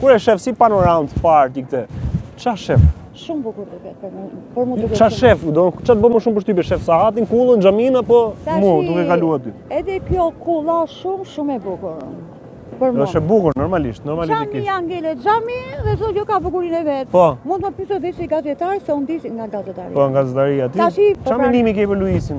Kur e shef si panoramë të parë ti këtë? Ça shef? Shumë bukur të këtë për mund të këtë shumë. Ça shef? Do, ça të bën më shumë përshtypje? Shef sahatin, kullën, xhaminë, apo mu, duke kalu aty? Edhe kjo kulla shumë, shumë e bukur. Për mu. Dhe bukur, normalisht, normalisht i kishë. Xhamia ngelet xhami dhe çdo gjë ka bukurinë e vet. Po. Mund të pyes dhe që je gazetar, se unë disi nga gazetarë. Po, nga gazetarë, ati. Ça menimi ke për Luisin?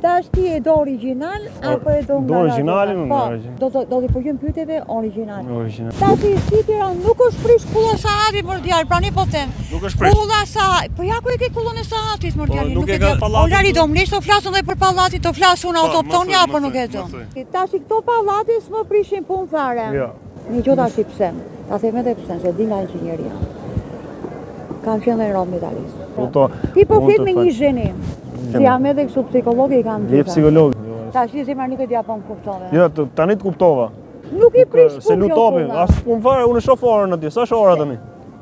Tashi ti e do origjinal apo e do nga Do origjinalin unë. Po, do do do të përgjigjem pyetjeve origjinal. Origjinal. Tashi sipira nuk është prish kulla sahatit, mor djalë, pranej po them. Nuk është prish. Kulla sa, po ja ku e ke kullën e sahatit, mor djalë, po, nuk e di. Hollari do mlesh të flasë edhe për pallatet, të flasë unë po, autoptonia apo nuk e do. Tashi këto pallatet s'më prishin punë fare. Jo. Një gjë tashi pse, ta them edhe pse, se di inxhinieri jam. Kam qenë në Romë të Italisë. Ti po flet me një gjeni, si jam edhe kështu psikologi i kam gjitha. Je psikologi. Tashi zemër nuk e di a po më kuptove. Jo, tani të kuptova. Nuk i prish punë kjo punë. Absolutisht, as punë fare, unë shof orën atje, sa është ora tani?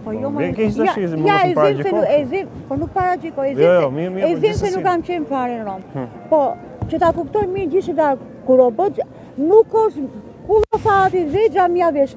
Po jo më... Ja, ja, e zëmë se nuk, e zëmë, po nuk paragjykoj, e zëmë jo, jo, se, e zëmë se nuk kam qenë fare në Romë. Hm. Po, që ta kuptojnë mirë gjithë da, kur u bo, nuk është kulla sahatit dhe xhamia veç.